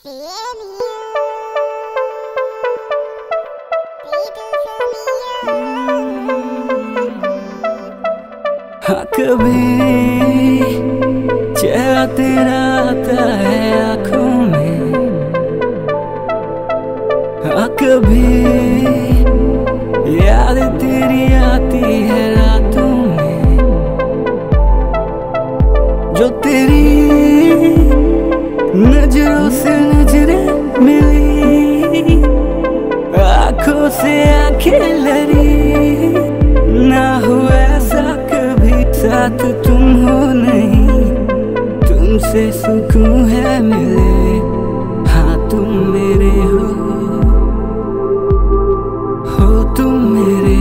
हाँ कभी चेहरा तेरा आता है आँखों में। कभी याद तेरी आती है रातों में। जो तेरी नज़रों से लड़ी ना हुआ ऐसा कभी, साथ तुम हो नहीं। तुमसे सुकून है मिले। हाँ तुम मेरे हो। हो तुम मेरे।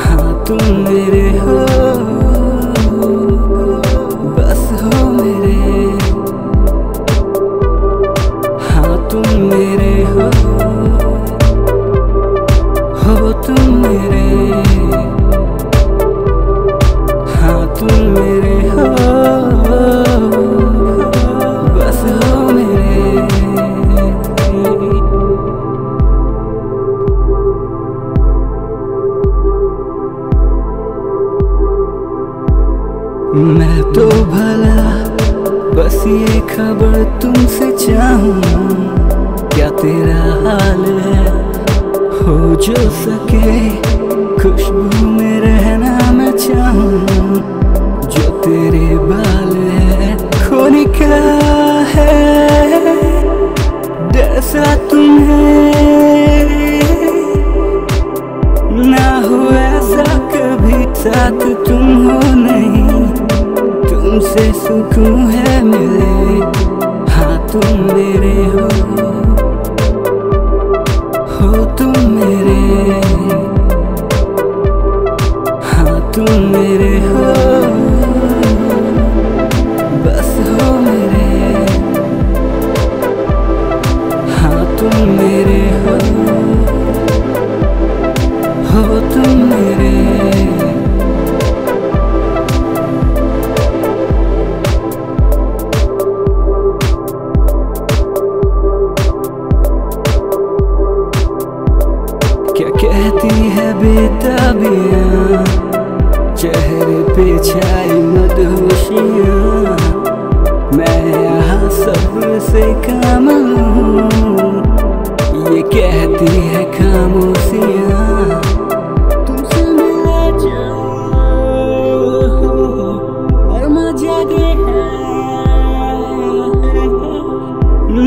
हाँ तुम मेरे मैं तो भला, बस ये खबर तुमसे चाहूँ। क्या तेरा हाल है? हो जो सके, खुशबू में रहना मैं चाहूँ। जो तेरे बाल है, खोने का है। डर सा तुम्हें ना हो ऐसा कभी साथ तुम तुमसे सुकून है मिले। हाँ तुम मेरे हो। हो तुम मेरे। क्या कहती है बेताबियाँ? चेहरे पे छाई मधुशियाँ। मैं यहाँ सब्र से काम ये कहती है खामोशियाँ।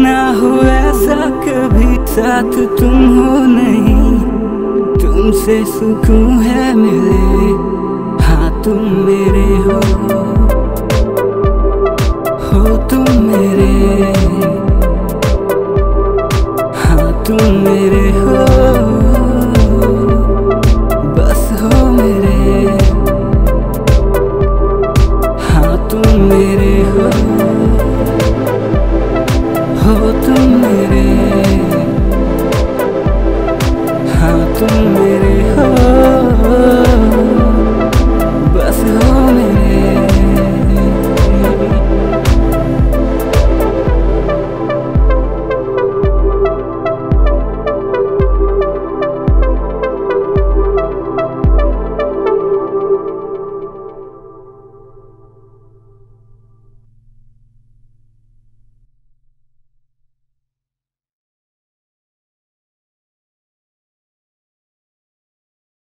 ना हो ऐसा कभी साथ तुम हो नहीं। तुमसे सुकून है मिले। हाँ तुम मेरे हो। हो, तुम मेरे। हाँ तुम मेरे हो। बस हो मेरे। हाँ तुम मेरे हो। हो, तुम